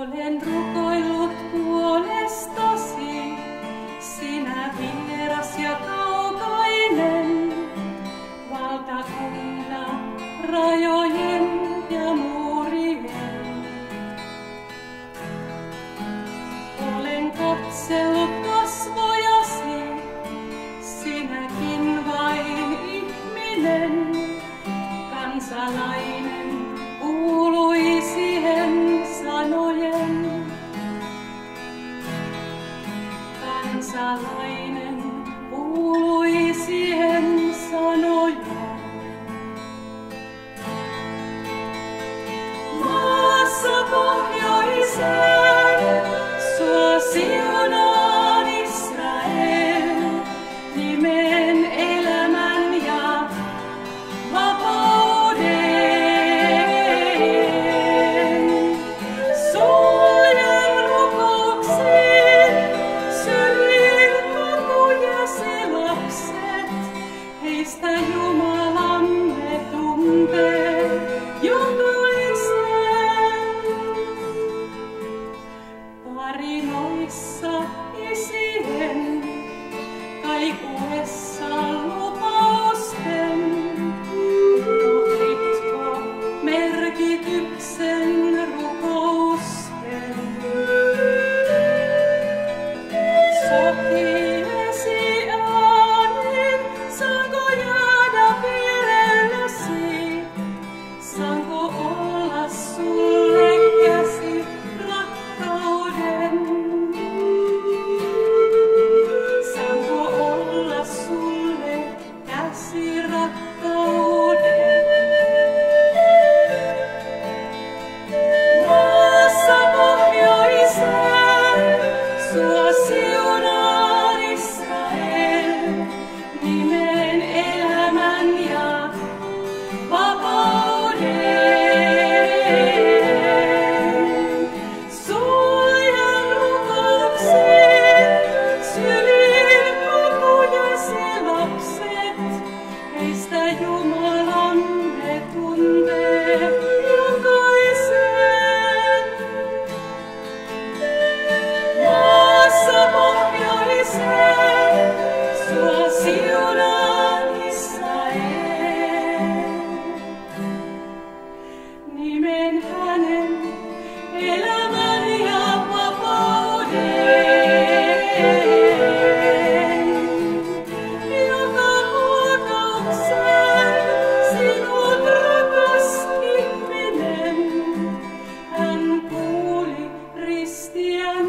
Olen rukoillut puolestasi, sinä vieras ja kaukainen, valtakunnan rajojen. marinoissa isien, kaikuessa lupausten, pohditko merkityksen?